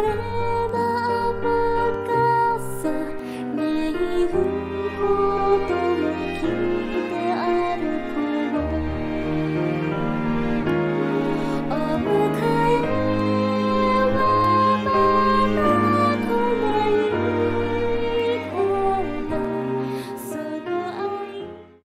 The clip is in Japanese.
れな赤さ